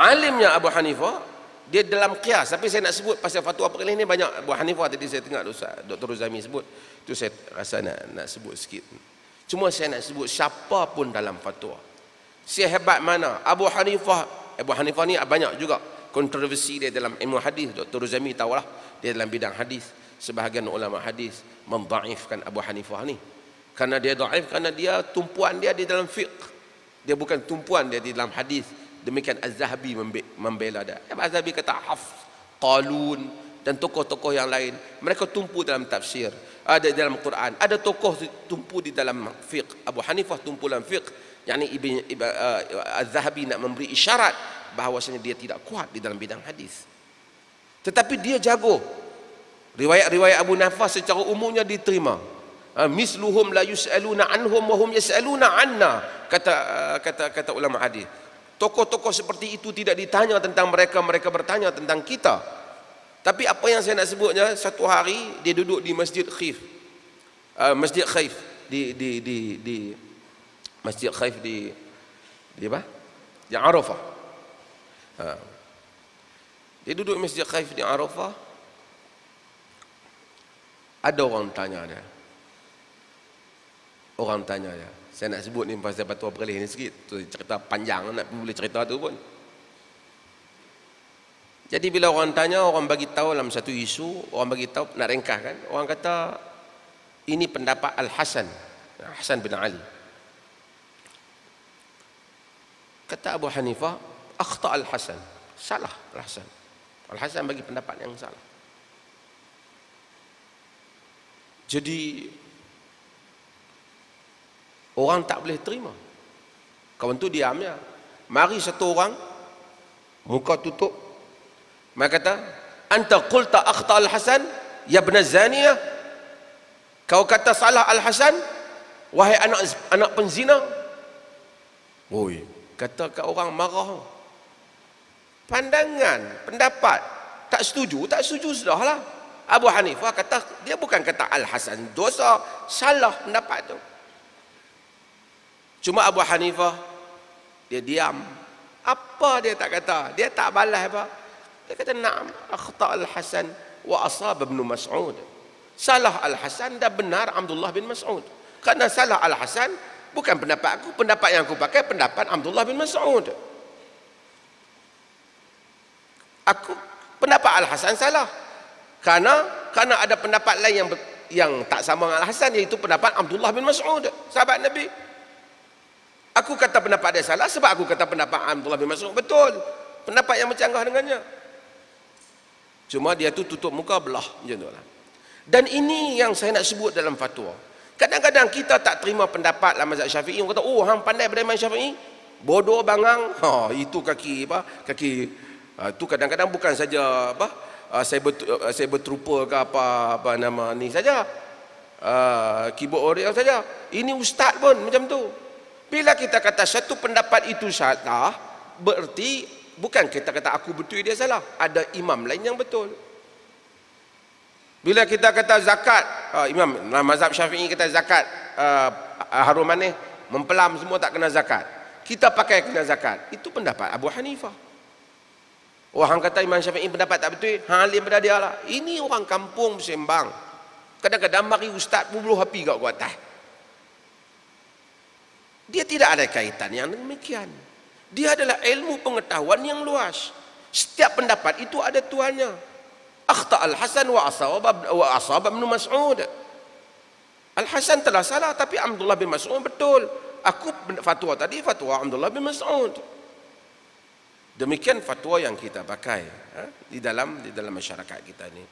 alimnya Abu Hanifah dia dalam kias. Tapi saya nak sebut pasal fatwa perkara ni banyak Abu Hanifah tadi saya tengok Ustaz Dr. Ruzami sebut. Itu saya rasa nak nak sebut sikit. Cuma saya nak sebut siapa pun dalam fatwa. Sehebat mana Abu Hanifah Abu Hanifah ni banyak juga kontroversi dia dalam ilmu hadis. Dr. Ruzami tahulah dia dalam bidang hadis. Sebahagian ulama hadis mendhaifkan Abu Hanifah ni. Kerana dia dhaif kerana dia tumpuan dia di dalam fiqh. Dia bukan tumpuan dia di dalam hadis demikian Az-Zahabi membela dia. Az-Zahabi kata Hafs Qalun dan tokoh-tokoh yang lain. Mereka tumpu dalam tafsir ada dalam Quran ada tokoh tumpu di dalam fiqh. Abu Hanifah tumpu dalam fiqh. Yakni Ibn uh, Az-Zahabi nak memberi isyarat bahawasanya dia tidak kuat di dalam bidang hadis. Tetapi dia jago. Riwayat-riwayat Abu Nafas secara umumnya diterima. Uh, misluhum la yus'aluna anhum wa hum yas'aluna anna kata uh, kata kata ulama hadis Tokoh-tokoh seperti itu tidak ditanya tentang mereka, mereka bertanya tentang kita. Tapi apa yang saya nak sebutnya, satu hari dia duduk di Masjid Khif. Uh, Masjid Khif di di di di Masjid Khif di di apa? Di Arafah. Ha. Dia duduk di Masjid Khif di Arafah. Ada orang tanya dia. Orang tanya dia. Saya nak sebut ni pasal batu perlih ni sikit. Tu cerita panjang nak boleh cerita tu pun. Jadi bila orang tanya, orang bagi tahu dalam satu isu, orang bagi tahu nak ringkaskan, orang kata ini pendapat Al-Hasan, Hasan bin Ali. Kata Abu Hanifah, akhta Al-Hasan. Salah Al-Hasan. Al-Hasan bagi pendapat yang salah. Jadi Orang tak boleh terima. Kawan tu diam ya. Mari satu orang muka tutup. Maka kata, "Anta qulta akhta al-Hasan ya ibn zaniyah?" Kau kata salah al-Hasan wahai anak anak penzina. Oi, kata kat orang marah. Pandangan, pendapat tak setuju, tak setuju sudahlah. Abu Hanifah kata dia bukan kata al-Hasan dosa, salah pendapat tu. Cuma Abu Hanifah dia diam. Apa dia tak kata? Dia tak balas apa? Dia kata na'am akhta al-Hasan wa asab ibn Mas'ud. Salah al-Hasan dan benar Abdullah bin Mas'ud. Karena salah al-Hasan bukan pendapat aku, pendapat yang aku pakai pendapat Abdullah bin Mas'ud. Aku pendapat al-Hasan salah. Karena karena ada pendapat lain yang yang tak sama dengan al-Hasan iaitu pendapat Abdullah bin Mas'ud, sahabat Nabi. Aku kata pendapat dia salah sebab aku kata pendapat Abdullah bin Mas'ud betul. Pendapat yang bercanggah dengannya. Cuma dia tu tutup muka belah macam tu lah. Dan ini yang saya nak sebut dalam fatwa. Kadang-kadang kita tak terima pendapat dalam mazhab Syafi'i. Orang kata, oh hang pandai pada Syafi'i. Bodoh bangang. Ha, itu kaki apa? Kaki ha, itu kadang-kadang bukan saja apa? Ha, saya ber, ha, saya berterupa ke apa apa nama ni saja. Uh, keyboard orang saja. Ini ustaz pun macam tu. Bila kita kata satu pendapat itu salah, berarti bukan kita kata aku betul dia salah. Ada imam lain yang betul. Bila kita kata zakat, uh, imam dalam mazhab syafi'i kata zakat uh, harum manis, mempelam semua tak kena zakat. Kita pakai kena zakat. Itu pendapat Abu Hanifah. Orang kata Imam Syafi'i pendapat tak betul, hang alim pada dia lah. Ini orang kampung sembang. Kadang-kadang mari ustaz bulu api kat atas. Dia tidak ada kaitan yang demikian. Dia adalah ilmu pengetahuan yang luas. Setiap pendapat itu ada tuannya. Akhta Al-Hasan wa asab wa asab Ibn Mas'ud. Al-Hasan telah salah tapi Abdullah bin Mas'ud betul. Aku fatwa tadi fatwa Abdullah bin Mas'ud. Demikian fatwa yang kita pakai ha? di dalam di dalam masyarakat kita ini.